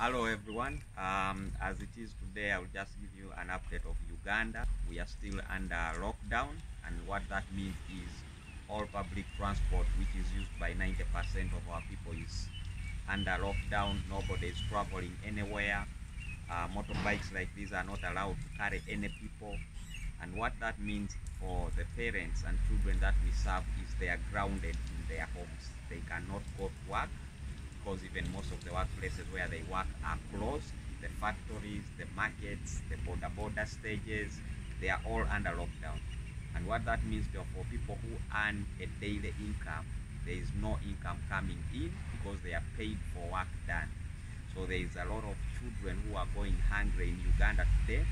Hello everyone. Um, as it is today, I will just give you an update of Uganda. We are still under lockdown, and what that means is all public transport, which is used by 90% of our people, is under lockdown. Nobody is traveling anywhere. Uh, motorbikes like these are not allowed to carry any people. And what that means for the parents and children that we serve is they are grounded in their homes. They cannot go to work because even most of the workplaces where they work are closed. The factories, the markets, the border border stages, they are all under lockdown. And what that means for people who earn a daily income, there is no income coming in because they are paid for work done. So there is a lot of children who are going hungry in Uganda today.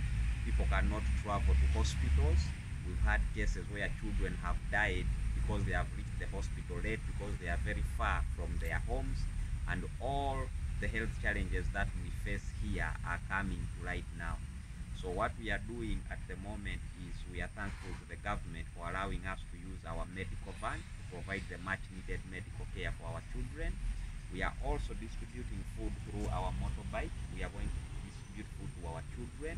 People cannot travel to hospitals. We've had cases where children have died because they have reached the hospital late because they are very far from their homes and all the health challenges that we face here are coming to light now. So what we are doing at the moment is we are thankful to the government for allowing us to use our medical van to provide the much needed medical care for our children. We are also distributing food through our motorbike. We are going to distribute food to our children.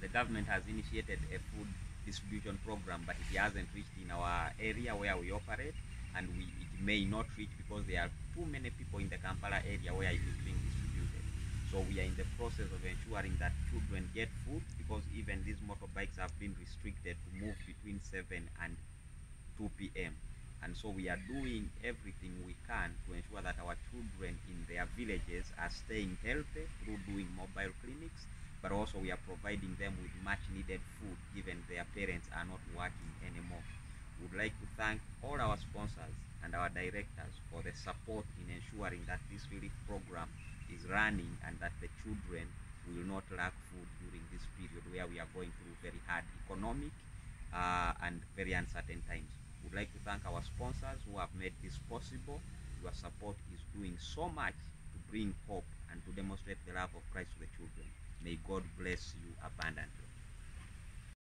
The government has initiated a food distribution program, but it hasn't reached in our area where we operate and we, may not reach because there are too many people in the Kampala area where it is being distributed. So we are in the process of ensuring that children get food because even these motorbikes have been restricted to move between 7 and 2 p.m. And so we are doing everything we can to ensure that our children in their villages are staying healthy through doing mobile clinics, but also we are providing them with much needed food given their parents are not working anymore would like to thank all our sponsors and our directors for the support in ensuring that this relief program is running and that the children will not lack food during this period where we are going through very hard economic uh, and very uncertain times. We'd like to thank our sponsors who have made this possible. Your support is doing so much to bring hope and to demonstrate the love of Christ to the children. May God bless you abundantly.